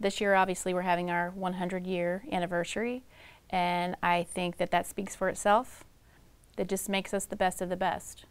This year, obviously, we're having our 100 year anniversary, and I think that that speaks for itself. That just makes us the best of the best.